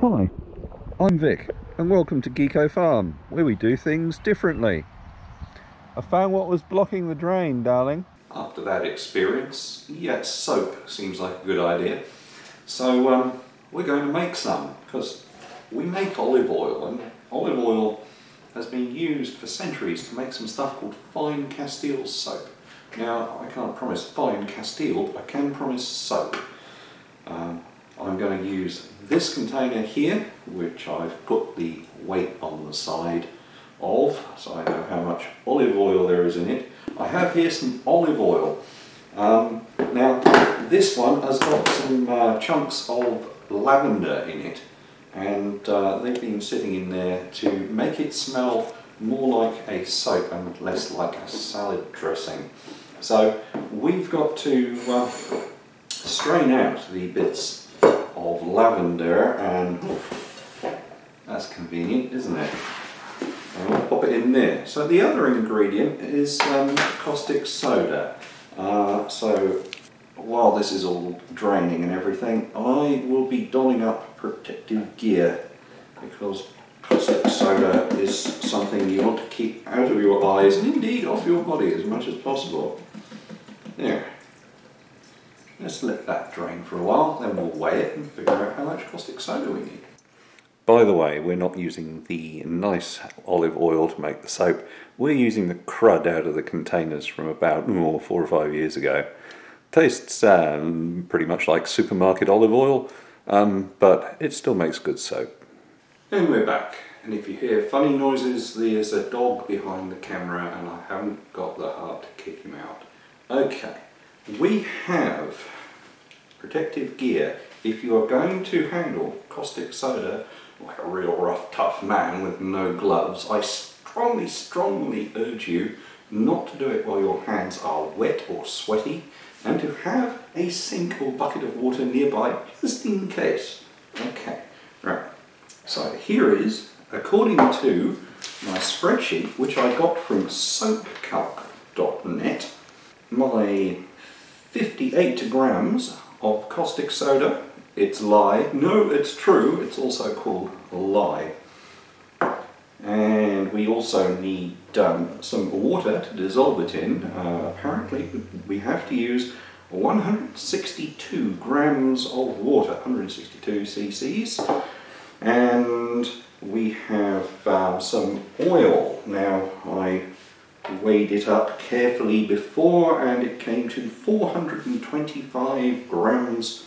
Hi, I'm Vik, and welcome to Geeko Farm, where we do things differently. I found what was blocking the drain, darling. After that experience, yes, soap seems like a good idea. So um, we're going to make some, because we make olive oil, and olive oil has been used for centuries to make some stuff called fine Castile soap. Now, I can't promise fine Castile, but I can promise soap. Um, I'm going to use this container here, which I've put the weight on the side of, so I know how much olive oil there is in it. I have here some olive oil. Um, now, this one has got some uh, chunks of lavender in it, and uh, they've been sitting in there to make it smell more like a soap and less like a salad dressing. So we've got to uh, strain out the bits of lavender and that's convenient isn't it? And we'll pop it in there. So the other ingredient is um, caustic soda. Uh, so while this is all draining and everything I will be donning up protective gear because caustic soda is something you want to keep out of your eyes and indeed off your body as much as possible. There Let's let that drain for a while, then we'll weigh it and figure out how much caustic soda we need. By the way, we're not using the nice olive oil to make the soap. We're using the crud out of the containers from about oh, four or five years ago. Tastes um, pretty much like supermarket olive oil, um, but it still makes good soap. And we're back. And if you hear funny noises, there's a dog behind the camera and I haven't got the heart to kick him out. Okay we have protective gear. If you are going to handle caustic soda like a real rough tough man with no gloves I strongly strongly urge you not to do it while your hands are wet or sweaty and to have a sink or bucket of water nearby just in case. Okay right. So here is according to my spreadsheet which I got from soapcalc.net my 58 grams of caustic soda. It's lye. No, it's true. It's also called lye. And we also need um, some water to dissolve it in. Uh, apparently, we have to use 162 grams of water, 162 cc's. And we have um, some oil. Now, I weighed it up carefully before and it came to 425 grams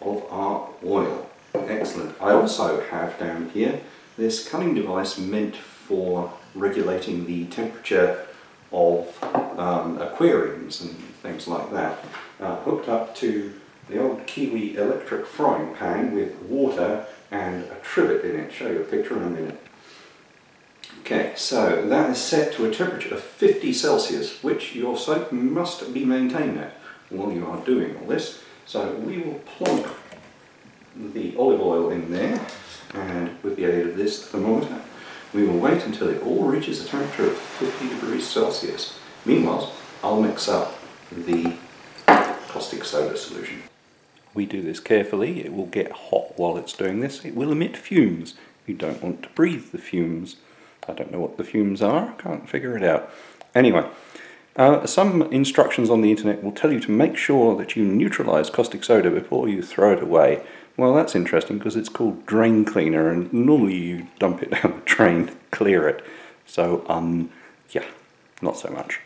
of our oil. Excellent. I also have down here this cunning device meant for regulating the temperature of um, aquariums and things like that, uh, hooked up to the old Kiwi electric frying pan with water and a trivet in it. Show you a picture in a minute. Okay, so that is set to a temperature of 50 Celsius, which your soap must be maintained at while you are doing all this. So we will plonk the olive oil in there, and with the aid of this thermometer, we will wait until it all reaches a temperature of 50 degrees Celsius. Meanwhile, I'll mix up the caustic soda solution. We do this carefully, it will get hot while it's doing this, it will emit fumes. You don't want to breathe the fumes. I don't know what the fumes are, can't figure it out. Anyway, uh, some instructions on the internet will tell you to make sure that you neutralize caustic soda before you throw it away. Well, that's interesting because it's called drain cleaner and normally you dump it down the drain, clear it. So, um, yeah, not so much.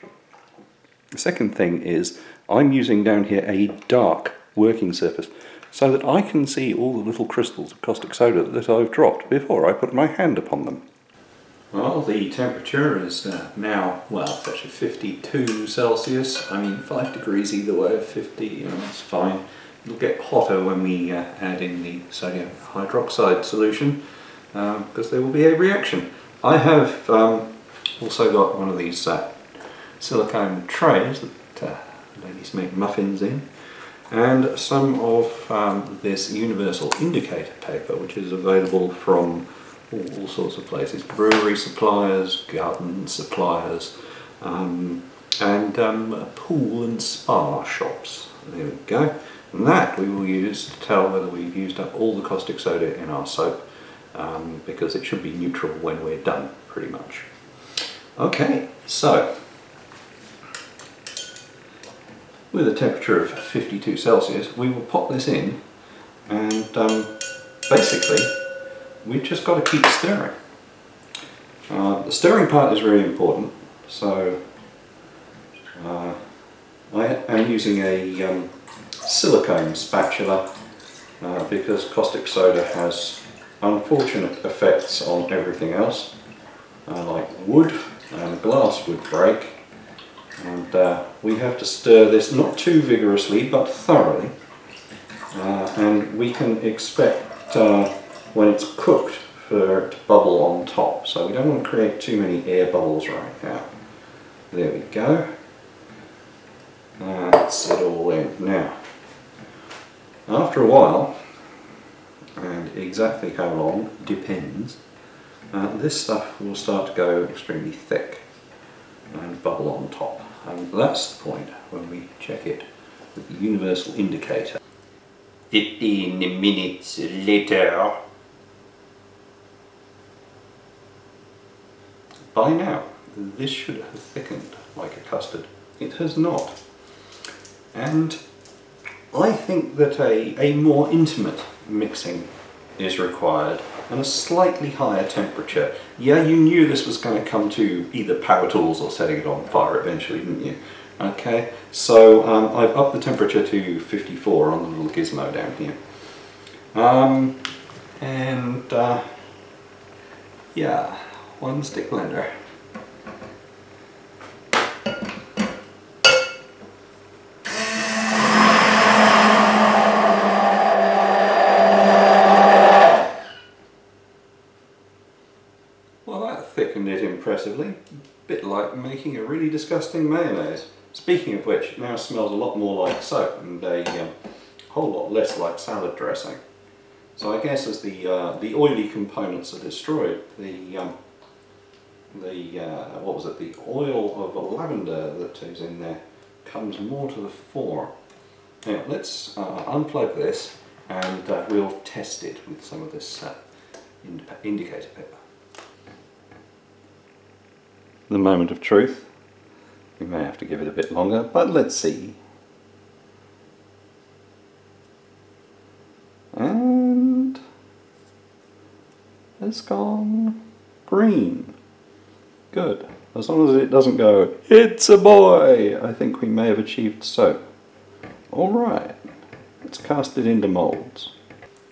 The second thing is I'm using down here a dark working surface so that I can see all the little crystals of caustic soda that I've dropped before I put my hand upon them. Well, the temperature is uh, now, well, it's actually 52 Celsius. I mean, 5 degrees either way, 50, you know, that's fine. It'll get hotter when we uh, add in the sodium hydroxide solution because um, there will be a reaction. I have um, also got one of these uh, silicone trays that uh, ladies make muffins in and some of um, this universal indicator paper which is available from all, all sorts of places, brewery suppliers, garden suppliers, um, and um, pool and spa shops. There we go. And that we will use to tell whether we've used up all the caustic soda in our soap um, because it should be neutral when we're done pretty much. Okay, so with a temperature of 52 Celsius we will pop this in and um, basically we've just got to keep stirring. Uh, the stirring part is really important so uh, I am using a um, silicone spatula uh, because caustic soda has unfortunate effects on everything else uh, like wood and glass would break and uh, we have to stir this not too vigorously but thoroughly uh, and we can expect when it's cooked for it to bubble on top. So we don't want to create too many air bubbles right now. There we go. That's it all in. Now after a while and exactly how long depends uh, this stuff will start to go extremely thick and bubble on top. And that's the point when we check it with the universal indicator. 15 minutes later. By now, this should have thickened like a custard. It has not. And I think that a, a more intimate mixing is required and a slightly higher temperature. Yeah, you knew this was going to come to either power tools or setting it on fire eventually, didn't you? Okay, so um, I've upped the temperature to 54 on the little gizmo down here. Um, and uh, yeah, one stick blender. Well that thickened it impressively. a Bit like making a really disgusting mayonnaise. Speaking of which, now smells a lot more like soap and a um, whole lot less like salad dressing. So I guess as the uh, the oily components are destroyed, the um, the uh, what was it? The oil of lavender that is in there comes more to the fore. Now let's uh, unplug this and uh, we'll test it with some of this uh, ind indicator paper. The moment of truth. We may have to give it a bit longer, but let's see. And it's gone green. Good. As long as it doesn't go, it's a boy! I think we may have achieved soap. Alright, let's cast it into moulds.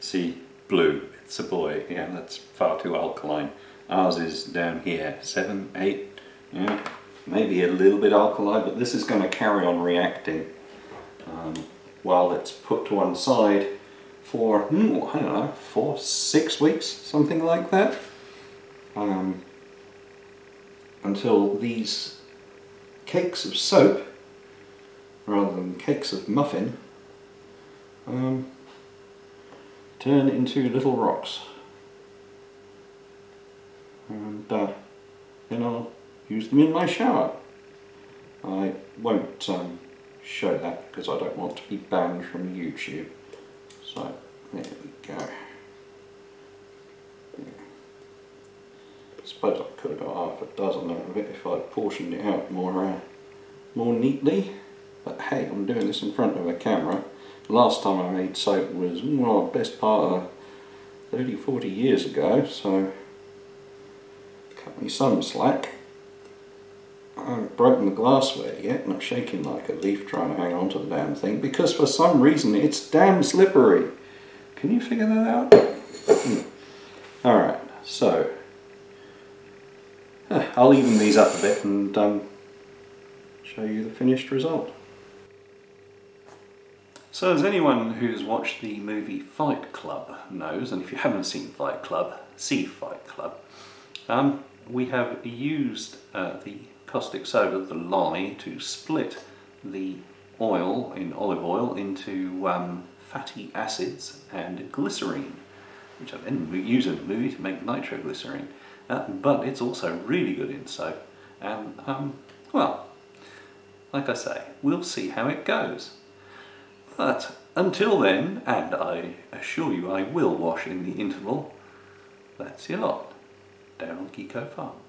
See, blue, it's a boy. Yeah, that's far too alkaline. Ours is down here, seven, eight, yeah, maybe a little bit alkali, but this is going to carry on reacting um, while it's put to one side for, hmm, I don't know, four, six weeks, something like that. Um, until these cakes of soap, rather than cakes of muffin, um, turn into little rocks. And uh, then I'll use them in my shower. I won't um, show that because I don't want to be banned from YouTube. So there we go. I suppose I could have got half a dozen of it if I'd portioned it out more, uh, more neatly. But hey, I'm doing this in front of a camera. Last time I made soap was, well, best part of 30, 40 years ago, so cut me some slack. I haven't broken the glassware yet I'm shaking like a leaf trying to hang on to the damn thing because for some reason it's damn slippery. Can you figure that out? Hmm. Alright, so I'll even these up a bit and um, show you the finished result. So as anyone who's watched the movie Fight Club knows, and if you haven't seen Fight Club, see Fight Club, um, we have used uh, the caustic soda, the lye, to split the oil in olive oil into um, fatty acids and glycerine, which I then use in the movie to make nitroglycerine. Uh, but it's also really good in soap. And, um, well, like I say, we'll see how it goes. But until then, and I assure you I will wash in the interval, that's your lot down on Geeko Farm.